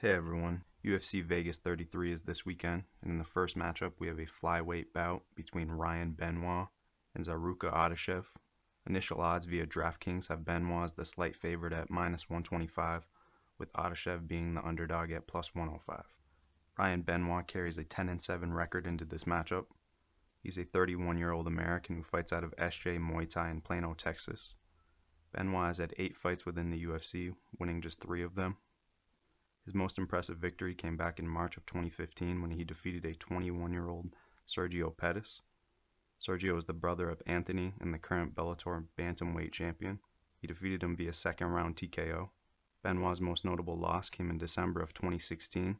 Hey everyone, UFC Vegas 33 is this weekend, and in the first matchup we have a flyweight bout between Ryan Benoit and Zarrukh Adashev. Initial odds via DraftKings have Benoit as the slight favorite at minus 125, with Adashev being the underdog at plus 105. Ryan Benoit carries a 10-7 record into this matchup. He's a 31-year-old American who fights out of SJ Muay Thai in Plano, Texas. Benoit has had eight fights within the UFC, winning just three of them. His most impressive victory came back in March of 2015 when he defeated a 21-year-old Sergio Pettis. Sergio is the brother of Anthony and the current Bellator bantamweight champion. He defeated him via second round TKO. Benoit's most notable loss came in December of 2016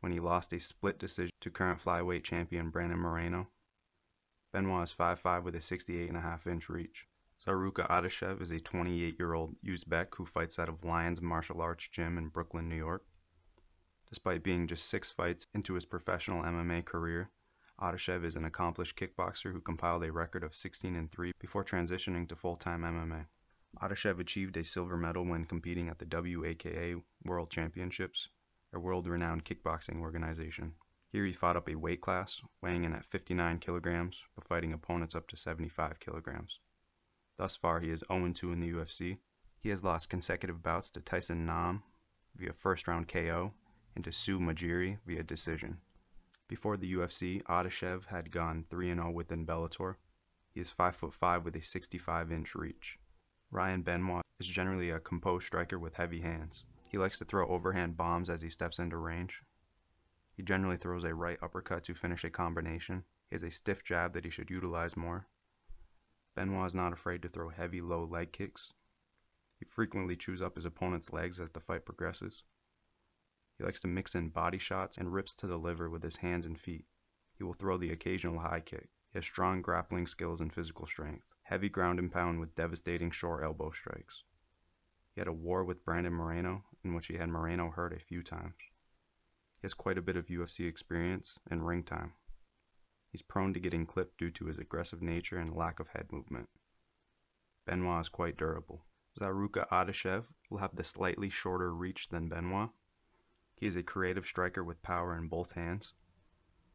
when he lost a split decision to current flyweight champion Brandon Moreno. Benoit is 5'5 with a 68.5 inch reach. Zarrukh Adashev is a 28 year old Uzbek who fights out of Lions Martial Arts Gym in Brooklyn, New York. Despite being just six fights into his professional MMA career, Adashev is an accomplished kickboxer who compiled a record of 16 and 3 before transitioning to full-time MMA. Adashev achieved a silver medal when competing at the WAKA World Championships, a world-renowned kickboxing organization. Here he fought up a weight class, weighing in at 59 kilograms, but fighting opponents up to 75 kilograms. Thus far, he is 0-2 in the UFC. He has lost consecutive bouts to Tyson Nam via first-round KO and to Su Mudaerji via decision. Before the UFC, Adashev had gone 3-0 within Bellator. He is 5'5 with a 65-inch reach. Ryan Benoit is generally a composed striker with heavy hands. He likes to throw overhand bombs as he steps into range. He generally throws a right uppercut to finish a combination. He has a stiff jab that he should utilize more. Benoit is not afraid to throw heavy low leg kicks. He frequently chews up his opponent's legs as the fight progresses. He likes to mix in body shots and rips to the liver with his hands and feet. He will throw the occasional high kick. He has strong grappling skills and physical strength. Heavy ground and pound with devastating short elbow strikes. He had a war with Brandon Moreno, in which he had Moreno hurt a few times. He has quite a bit of UFC experience and ring time. He's prone to getting clipped due to his aggressive nature and lack of head movement. Benoit is quite durable. Zarrukh Adashev will have the slightly shorter reach than Benoit, he is a creative striker with power in both hands.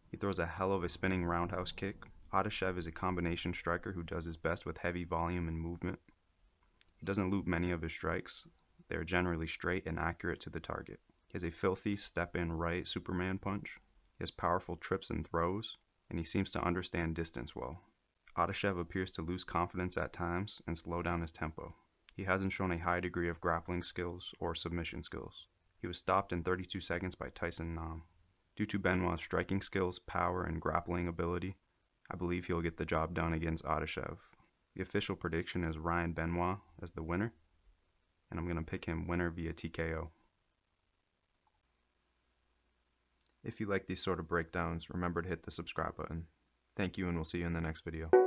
He throws a hell of a spinning roundhouse kick. Adashev is a combination striker who does his best with heavy volume and movement. He doesn't loop many of his strikes. They are generally straight and accurate to the target. He has a filthy step-in right Superman punch. He has powerful trips and throws, and he seems to understand distance well. Adashev appears to lose confidence at times and slow down his tempo. He hasn't shown a high degree of grappling skills or submission skills. He was stopped in 32 seconds by Tyson Nam. Due to Benoit's striking skills, power, and grappling ability, I believe he'll get the job done against Adashev. The official prediction is Ryan Benoit as the winner, and I'm going to pick him winner via TKO. If you like these sort of breakdowns, remember to hit the subscribe button. Thank you, and we'll see you in the next video.